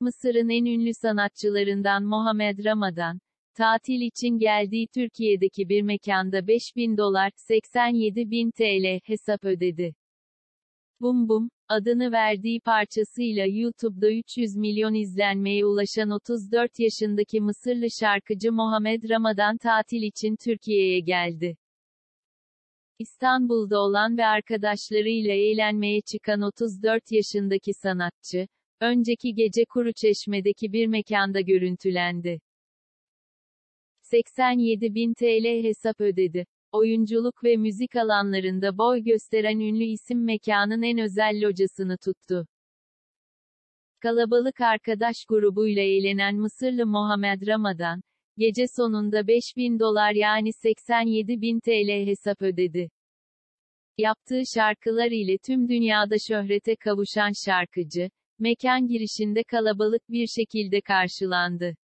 Mısır'ın en ünlü sanatçılarından Mohamed Ramadan, tatil için geldiği Türkiye'deki bir mekanda 5000 dolar, 87 bin TL hesap ödedi. Bum Bum, adını verdiği parçasıyla YouTube'da 300 milyon izlenmeye ulaşan 34 yaşındaki Mısırlı şarkıcı Mohamed Ramadan tatil için Türkiye'ye geldi. İstanbul'da olan ve arkadaşlarıyla eğlenmeye çıkan 34 yaşındaki sanatçı, önceki gece Kuruçeşme'deki bir mekanda görüntülendi. 87 bin TL hesap ödedi. Oyunculuk ve müzik alanlarında boy gösteren ünlü isim mekanın en özel locasını tuttu. Kalabalık arkadaş grubuyla eğlenen Mısırlı Mohamed Ramadan, gece sonunda 5000 dolar yani 87 bin TL hesap ödedi. Yaptığı şarkılar ile tüm dünyada şöhrete kavuşan şarkıcı, mekan girişinde kalabalık bir şekilde karşılandı.